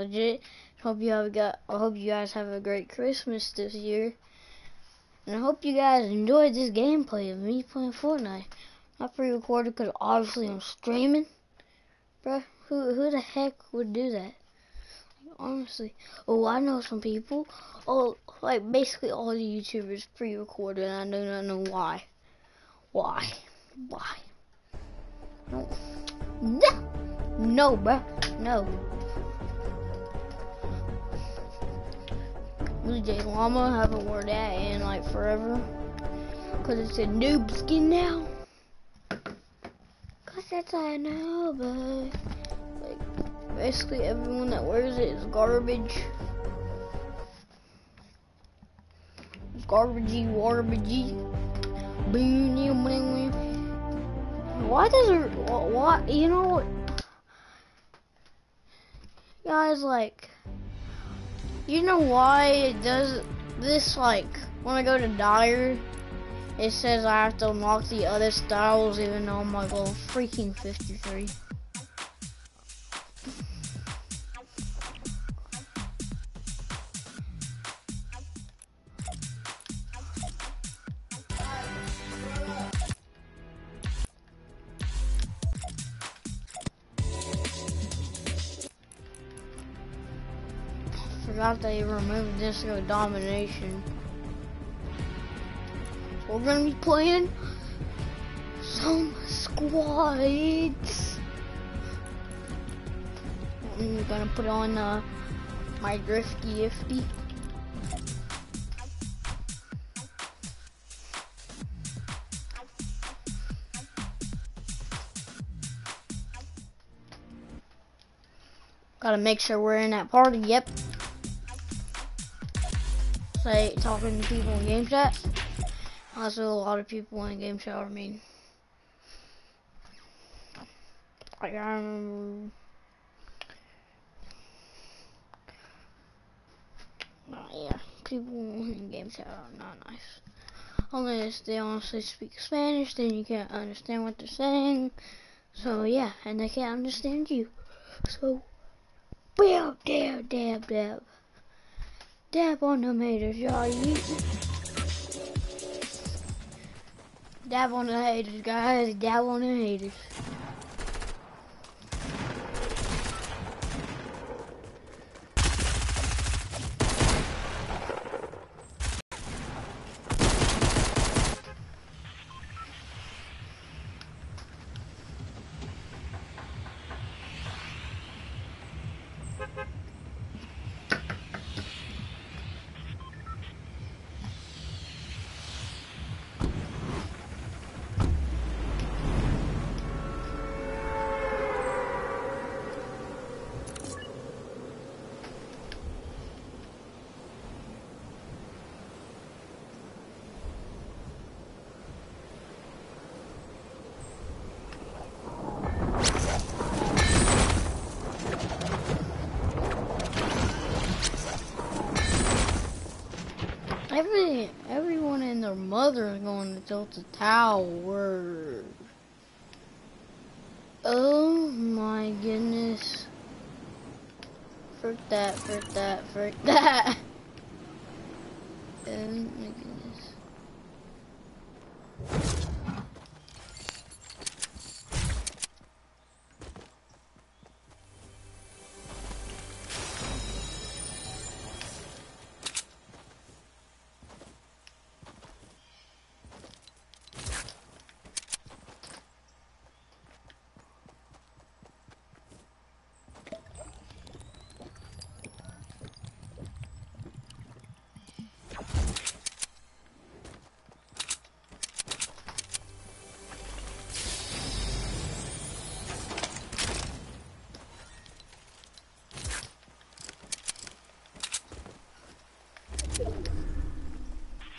legit. Hope you have got. I hope you guys have a great Christmas this year, and I hope you guys enjoyed this gameplay of me playing Fortnite. Not pre-recorded because obviously I'm streaming, bruh. Who who the heck would do that? Honestly, oh I know some people. Oh, like basically all the YouTubers pre-recorded, and I do not know why. Why? Why? No, no, bruh, no. Jay Llama haven't worn that in like forever. Cause it's a noob skin now. Cause that's all I know, but like basically everyone that wears it is garbage. Garbagey, warbagey. Why does it, why, you know, guys, like, you know why it does this, like, when I go to Dyer, it says I have to unlock the other styles even though I'm like, oh, freaking 53. Forgot they removed disco domination. We're gonna be playing some squads. I'm gonna put on uh, my drifty ifty. Gotta make sure we're in that party, yep. Say, talking to people in game chat. Also, a lot of people in game chat, I mean. Like, I remember. Oh, yeah, people in game chat are not nice. Unless they honestly speak Spanish, then you can't understand what they're saying. So, yeah, and they can't understand you. So, well, dab, dab, dab. Dab on the haters, y'all. Dab on the haters, guys. Dab on the haters. Every everyone and their mother is going to Delta Tower. Oh my goodness. Frick that, frick that, frick that. Oh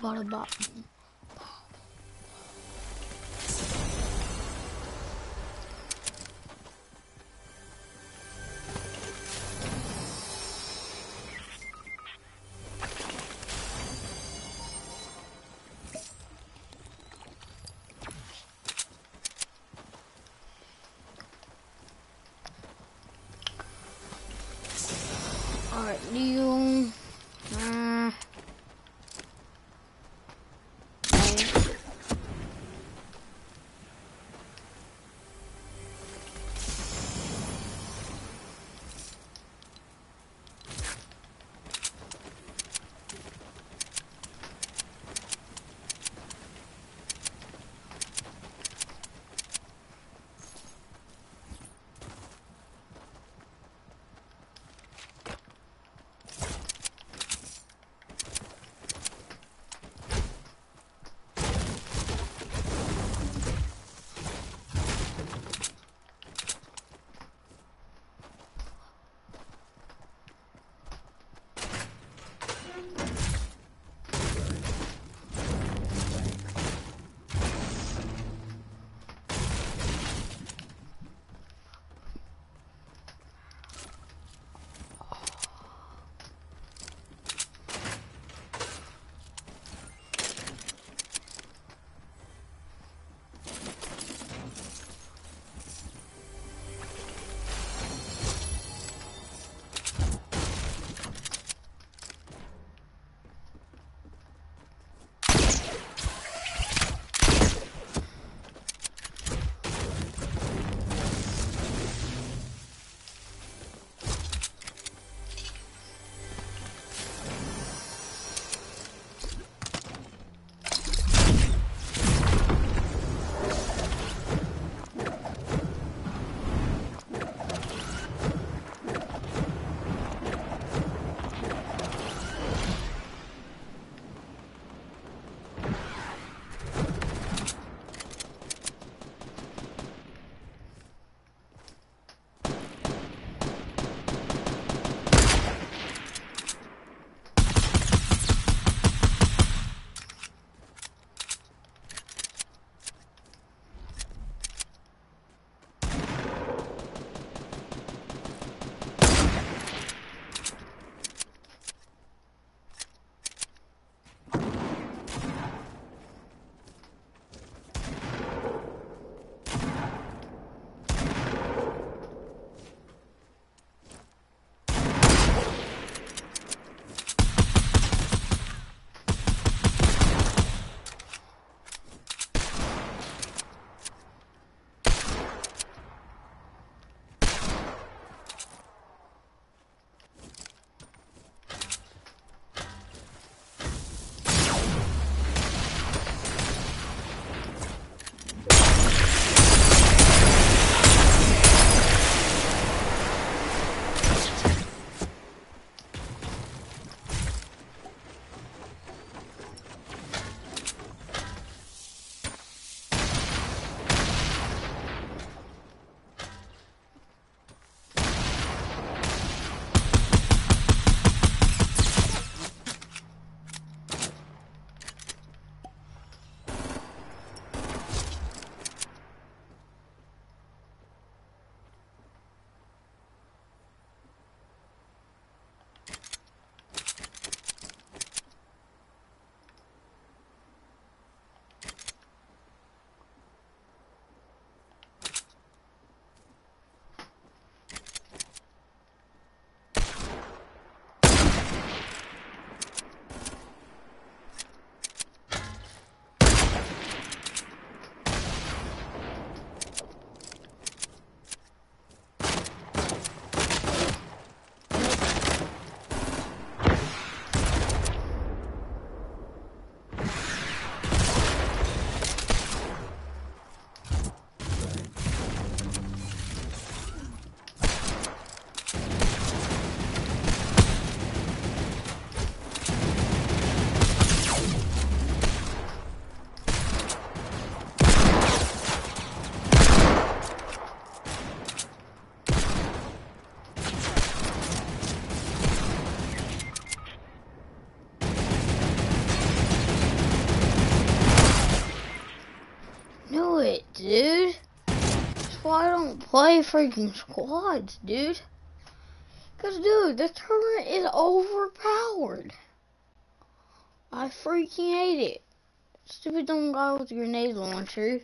bought a bot. Alright, do you play freaking squads, dude. Cause, dude, the turret is overpowered. I freaking hate it. Stupid dumb guy with the grenade launcher.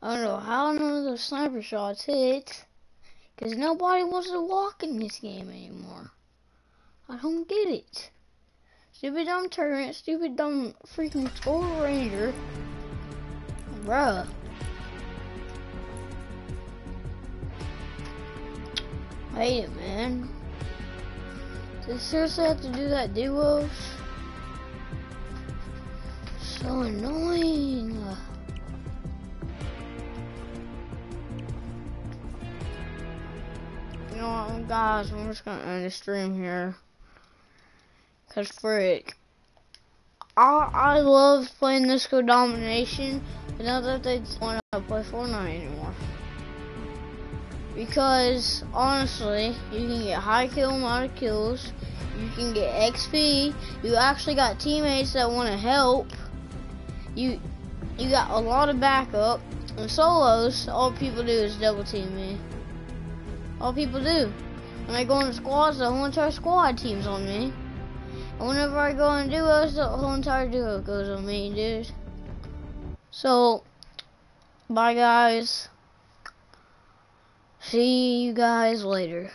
I don't know how none of those sniper shots hit. Cause nobody wants to walk in this game anymore. I don't get it. Stupid dumb turret, stupid dumb freaking skull ranger. Bruh. Hate it, man. Does seriously have to do that duos? So annoying. You know what, guys, I'm just gonna end the stream here. Cause frick. I, I love playing this Disco Domination, but now that they don't want to play Fortnite anymore. Because, honestly, you can get high kill of kills, you can get XP, you actually got teammates that want to help, you you got a lot of backup, and solos, all people do is double team me. All people do. When I go into squads, the whole entire squad teams on me. And whenever I go in duos, the whole entire duo goes on me, dude. So, bye guys. See you guys later.